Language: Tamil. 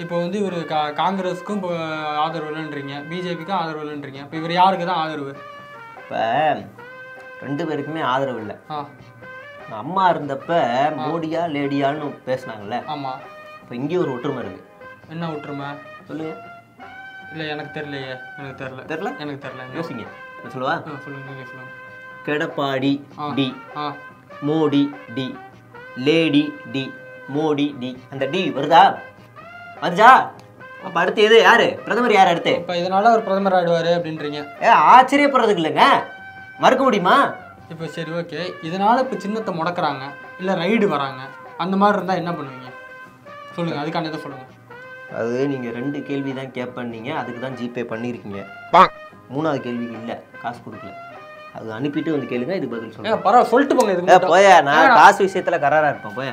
இப்போ வந்து இவர் கா காங்கிரஸுக்கும் இப்போ ஆதரவு இல்லைன்றீங்க பிஜேபிக்கும் ஆதரவு இல்லைன்றீங்க இப்போ இவர் யாருக்கு தான் ஆதரவு? இப்போ ரெண்டு பேருக்குமே ஆதரவு இல்லை. ஆ. அம்மா இருந்தப்ப மோடியா லேடியான்னு பேசுனாங்கல்ல? ஆமாம் இப்போ இங்கேயும் ஒரு ஒற்றுமை இருக்கு. என்ன விட்டுருமை சொல்லுங்க. இல்லை எனக்கு தெரியலையே. எனக்கு தெரியல. தெரியல? எனக்கு தெரியல. யோசிங்க. நான் சொல்லவா? சொல்லுங்க நீங்கள் சொல்லுங்க. கெடப்பாடி. டி. ஆ. Modi D. Lady D. Modi D. அந்த டி வருதா? வந்துச்சா அப்ப அடுத்து எது? யாரு? பிரதமர் யார் அடுத்து? இப்போ இதனால அவர் பிரதமர் ஆயிடுவாரு அப்படின்றீங்க. ஏ ஆச்சரியப்படுறதுக்கு இல்லைங்க. மறுக்க முடியுமா? இப்போ சரி ஓகே. இதனால இப்போ சின்னத்தை முடக்குறாங்க. இல்லை ரைடு வராங்க. அந்த மாதிரி இருந்தால் என்ன பண்ணுவீங்க? சொல்லுங்க அதுக்கான இதை சொல்லுங்க. அது நீங்க ரெண்டு கேள்வி தான் கேட்பீங்க அதுக்கு தான் ஜிபே பண்ணியிருக்கீங்க மூணாவது கேள்விக்கு இல்லை. காசு கொடுக்கல. அது அனுப்பிட்டு வந்து கேளுங்க இது பதில் சொல்லுங்க பரவாயில்ல சொல்லிட்டு போங்க மட்டும். போய? நான் காசு விஷயத்துல கராரா இருப்பேன் போய?